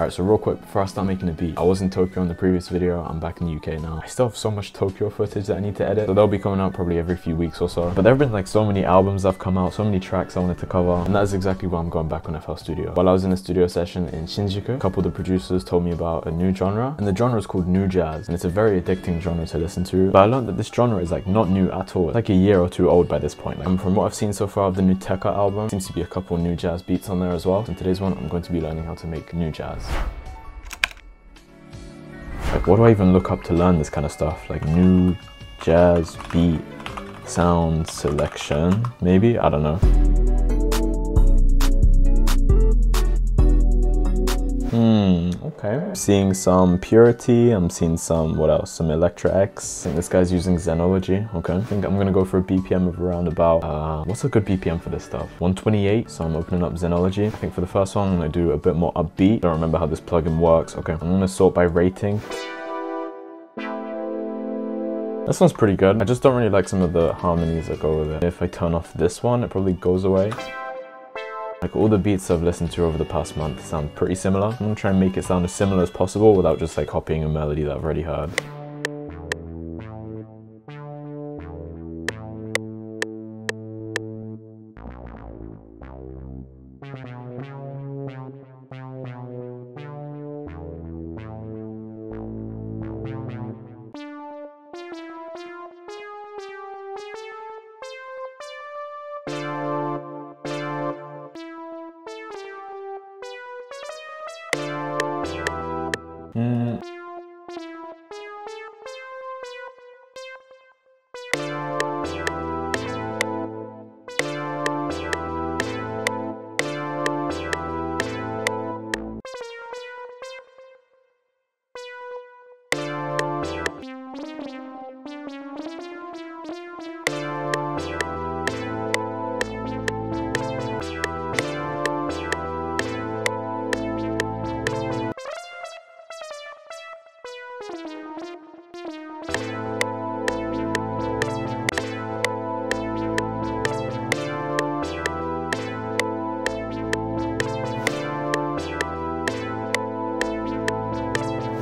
Alright, so real quick, before I start making a beat, I was in Tokyo in the previous video, I'm back in the UK now. I still have so much Tokyo footage that I need to edit, so they'll be coming out probably every few weeks or so. But there have been like so many albums that have come out, so many tracks I wanted to cover, and that is exactly why I'm going back on FL Studio. While I was in a studio session in Shinjuku, a couple of the producers told me about a new genre, and the genre is called new jazz, and it's a very addicting genre to listen to. But I learned that this genre is like not new at all. It's like a year or two old by this point. Like, and from what I've seen so far of the new Tecca album, seems to be a couple new jazz beats on there as well. So in today's one, I'm going to be learning how to make new jazz. Like, what do I even look up to learn this kind of stuff? Like, new jazz beat sound selection, maybe? I don't know. Hmm, okay. I'm seeing some Purity, I'm seeing some, what else? Some Electra X. I think this guy's using Zenology, okay. I think I'm gonna go for a BPM of around about, uh, what's a good BPM for this stuff? 128, so I'm opening up Zenology. I think for the first one, I'm gonna do a bit more upbeat. Don't remember how this plugin works. Okay, I'm gonna sort by rating. This one's pretty good. I just don't really like some of the harmonies that go with it. If I turn off this one, it probably goes away. Like all the beats I've listened to over the past month sound pretty similar. I'm gonna try and make it sound as similar as possible without just like copying a melody that I've already heard.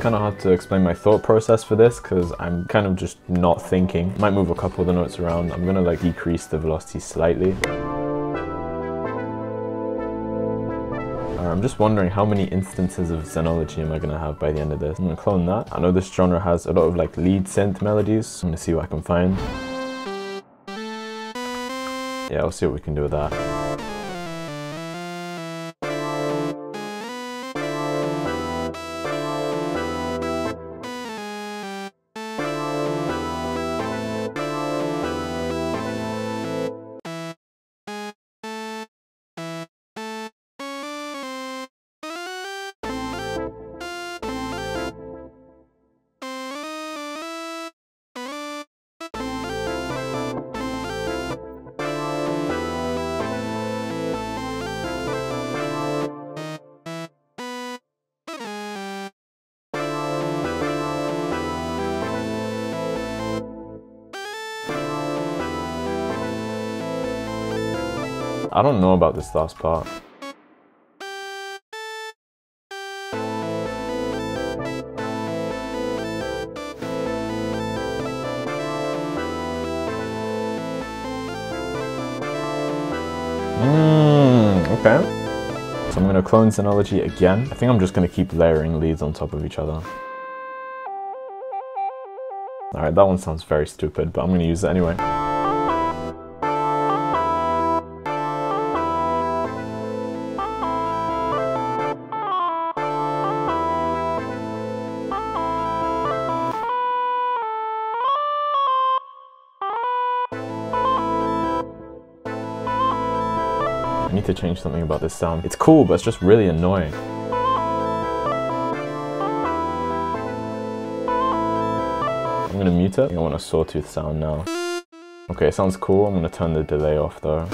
Kind of hard to explain my thought process for this because I'm kind of just not thinking. Might move a couple of the notes around. I'm gonna like decrease the velocity slightly. I'm just wondering how many instances of Zenology am I gonna have by the end of this. I'm gonna clone that. I know this genre has a lot of like lead synth melodies. I'm gonna see what I can find. Yeah, I'll see what we can do with that. I don't know about this last part. Mmm, okay. So I'm gonna clone Zenology again. I think I'm just gonna keep layering leads on top of each other. Alright, that one sounds very stupid, but I'm gonna use it anyway. I need to change something about this sound. It's cool, but it's just really annoying. I'm gonna mute it. I want a sawtooth sound now. Okay, it sounds cool. I'm gonna turn the delay off though.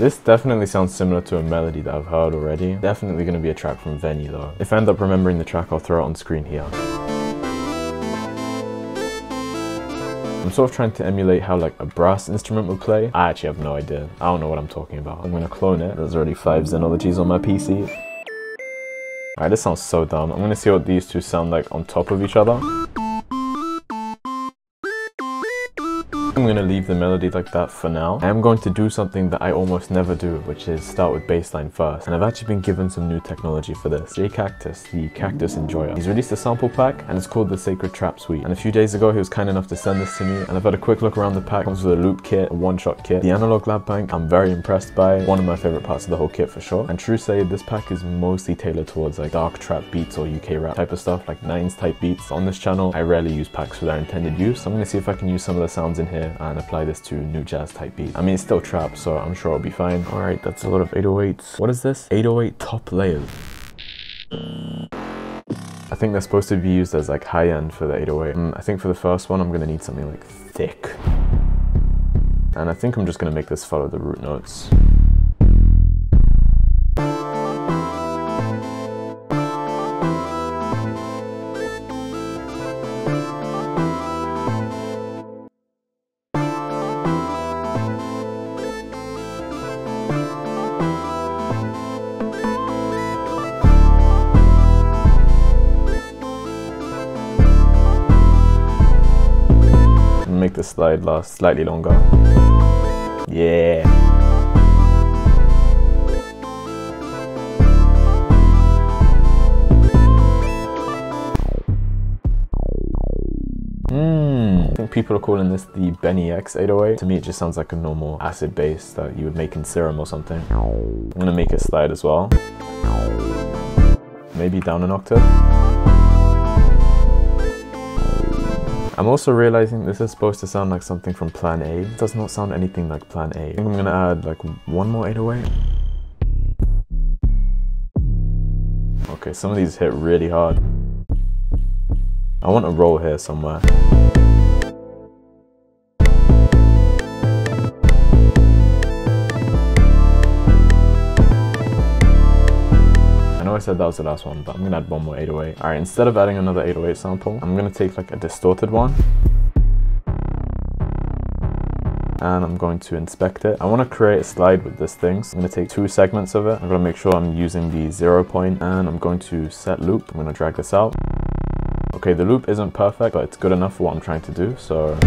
This definitely sounds similar to a melody that I've heard already. Definitely gonna be a track from Veni though. If I end up remembering the track, I'll throw it on screen here. I'm sort of trying to emulate how like a brass instrument would play. I actually have no idea. I don't know what I'm talking about. I'm gonna clone it. There's already five Zenologies on my PC. Alright, this sounds so dumb. I'm gonna see what these two sound like on top of each other. I'm gonna leave the melody like that for now. I am going to do something that I almost never do, which is start with bassline first. And I've actually been given some new technology for this. Jay Cactus, the Cactus Enjoyer. He's released a sample pack and it's called the Sacred Trap Suite. And a few days ago, he was kind enough to send this to me. And I've had a quick look around the pack. It comes with a loop kit, a one-shot kit. The analog lab bank, I'm very impressed by. One of my favorite parts of the whole kit for sure. And true say, this pack is mostly tailored towards like dark trap beats or UK rap type of stuff, like nines type beats. On this channel, I rarely use packs for their intended use. So I'm gonna see if I can use some of the sounds in here and apply this to new jazz type beat. I mean, it's still trap, so I'm sure it'll be fine. All right, that's a lot of 808s. What is this? 808 top layers. I think they're supposed to be used as like high end for the 808. Mm, I think for the first one, I'm gonna need something like thick. And I think I'm just gonna make this follow the root notes. Make the slide last slightly longer. Yeah. Hmm. I think people are calling this the BNYX 808. To me, it just sounds like a normal acid bass that you would make in Serum or something. I'm gonna make it slide as well. Maybe down an octave. I'm also realizing this is supposed to sound like something from Plan A. It does not sound anything like Plan A. I think I'm gonna add like one more 808. Okay, some of these hit really hard. I want a roll here somewhere. Said that was the last one, but I'm gonna add one more 808. All right, instead of adding another 808 sample, I'm gonna take like a distorted one. and I'm going to inspect it. I want to create a slide with this thing. So I'm going to take two segments of it. I'm going to make sure I'm using the zero point and I'm going to set loop. I'm going to drag this out. Okay, the loop isn't perfect, but it's good enough for what I'm trying to do. So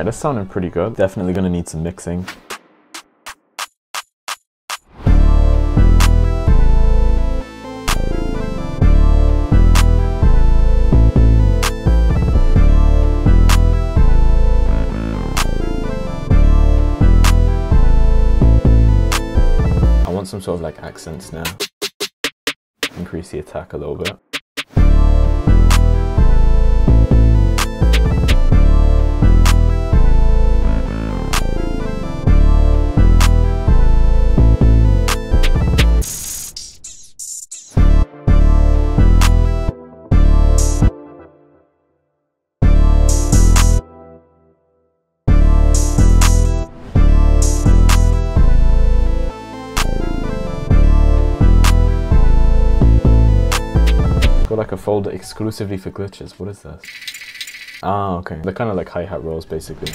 Alright, that's sounding pretty good. Definitely gonna need some mixing. I want some sort of like accents now. Increase the attack a little bit. Exclusively for glitches. What is this? Ah, okay. They're kind of like hi-hat rolls, basically.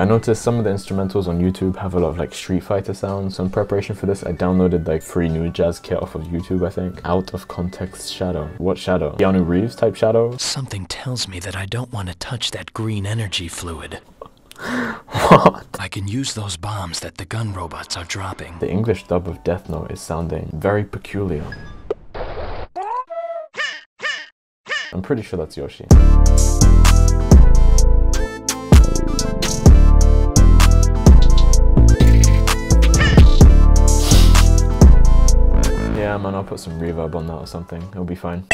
I noticed some of the instrumentals on YouTube have a lot of like Street Fighter sounds. So in preparation for this, I downloaded like free new jazz kit off of YouTube, I think. Out of context shadow. What shadow? Keanu Reeves type shadow? Something tells me that I don't want to touch that green energy fluid. What? I can use those bombs that the gun robots are dropping. The English dub of Death Note is sounding very peculiar. I'm pretty sure that's Yoshi. Yeah, man, I'll put some reverb on that or something. It'll be fine.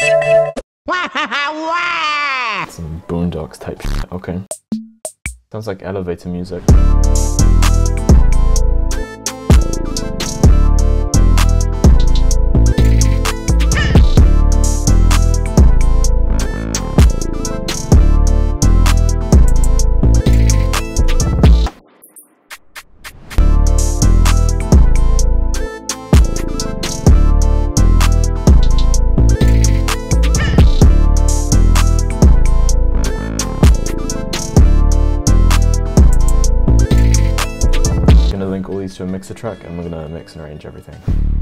some Boondocks type shit. Okay. Sounds like elevator music. Track and we're gonna mix and arrange everything.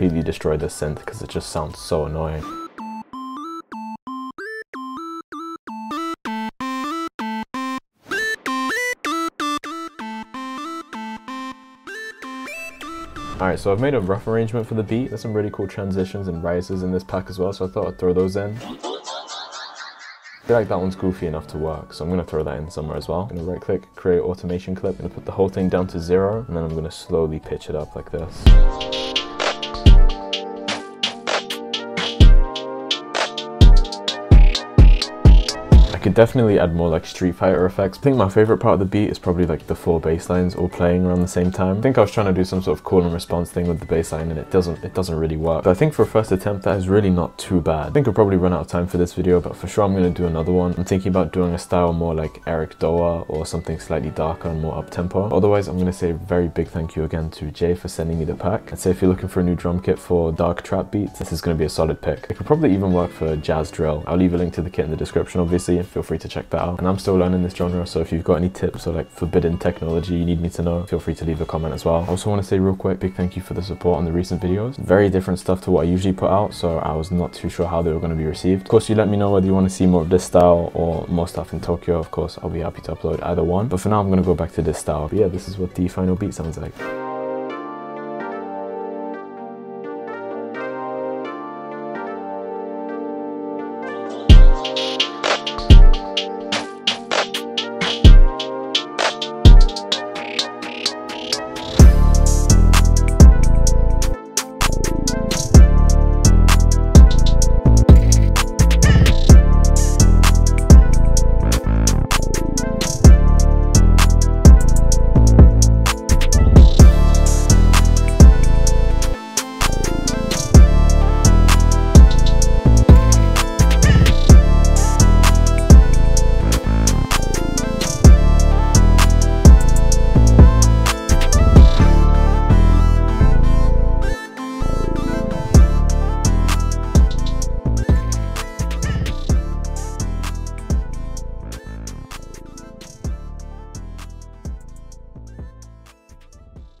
Completely destroy this synth because it just sounds so annoying. Alright, so I've made a rough arrangement for the beat. There's some really cool transitions and rises in this pack as well, so I thought I'd throw those in. I feel like that one's goofy enough to work, so I'm gonna throw that in somewhere as well. I'm gonna right click, create automation clip, I'm put the whole thing down to zero, and then I'm gonna slowly pitch it up like this. Could definitely add more like Street Fighter effects. I think my favorite part of the beat is probably like the four bass lines all playing around the same time. I think I was trying to do some sort of call and response thing with the bass line and it doesn't it doesn't really work. But I think for a first attempt that is really not too bad. I think I'll probably run out of time for this video but for sure I'm going to do another one. I'm thinking about doing a style more like ericdoa or something slightly darker and more up-tempo. Otherwise I'm going to say a very big thank you again to Jay for sending me the pack. I'd say if you're looking for a new drum kit for dark trap beats this is going to be a solid pick. It could probably even work for jazz drill. I'll leave a link to the kit in the description obviously feel free to check that out. And I'm still learning this genre, so if you've got any tips or like forbidden technology you need me to know, feel free to leave a comment as well. I also want to say real quick, big thank you for the support on the recent videos. Very different stuff to what I usually put out, so I was not too sure how they were going to be received. Of course, you let me know whether you want to see more of this style or more stuff in Tokyo. Of course, I'll be happy to upload either one. But for now, I'm going to go back to this style. But yeah, this is what the final beat sounds like.